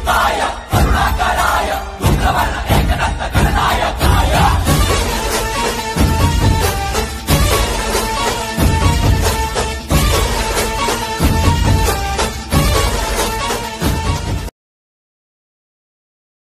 tayo